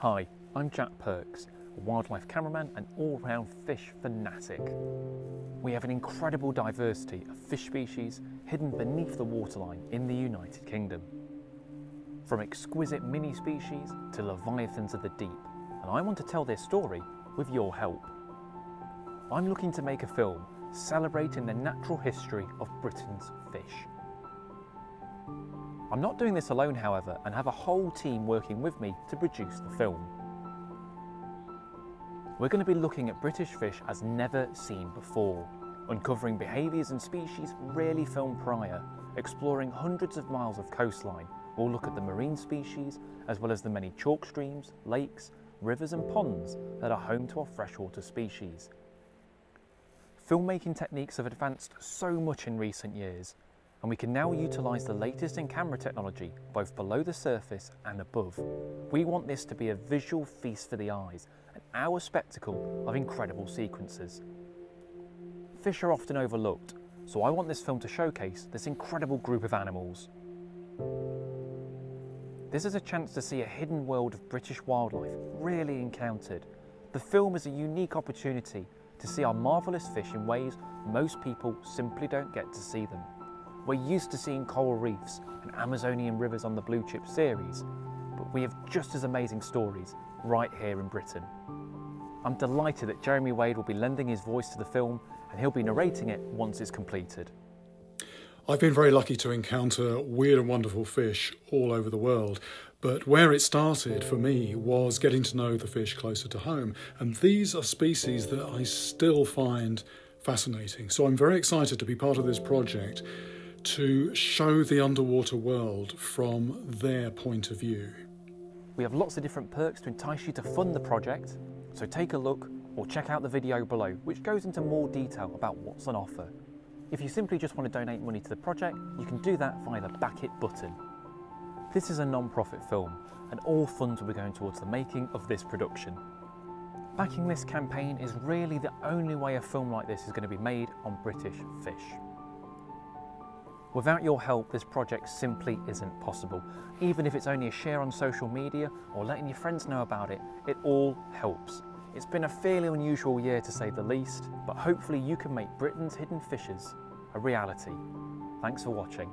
Hi, I'm Jack Perks, a wildlife cameraman and all-round fish fanatic. We have an incredible diversity of fish species hidden beneath the waterline in the United Kingdom. From exquisite mini species to leviathans of the deep, and I want to tell their story with your help. I'm looking to make a film celebrating the natural history of Britain's fish. I'm not doing this alone, however, and have a whole team working with me to produce the film. We're going to be looking at British fish as never seen before, uncovering behaviours and species rarely filmed prior, exploring hundreds of miles of coastline. We'll look at the marine species, as well as the many chalk streams, lakes, rivers and ponds that are home to our freshwater species. Filmmaking techniques have advanced so much in recent years, and we can now utilise the latest in camera technology both below the surface and above. We want this to be a visual feast for the eyes and our spectacle of incredible sequences. Fish are often overlooked, so I want this film to showcase this incredible group of animals. This is a chance to see a hidden world of British wildlife really encountered. The film is a unique opportunity to see our marvellous fish in ways most people simply don't get to see them. We're used to seeing coral reefs and Amazonian rivers on the Blue Chip series, but we have just as amazing stories right here in Britain. I'm delighted that Jeremy Wade will be lending his voice to the film and he'll be narrating it once it's completed. I've been very lucky to encounter weird and wonderful fish all over the world, but where it started for me was getting to know the fish closer to home, and these are species that I still find fascinating. So I'm very excited to be part of this project to show the underwater world from their point of view. We have lots of different perks to entice you to fund the project, so take a look or check out the video below which goes into more detail about what's on offer. If you simply just want to donate money to the project, you can do that via the Back It button. This is a non-profit film and all funds will be going towards the making of this production. Backing this campaign is really the only way a film like this is going to be made on British fish. Without your help, this project simply isn't possible. Even if it's only a share on social media or letting your friends know about it, it all helps. It's been a fairly unusual year to say the least, but hopefully you can make Britain's hidden fishes a reality. Thanks for watching.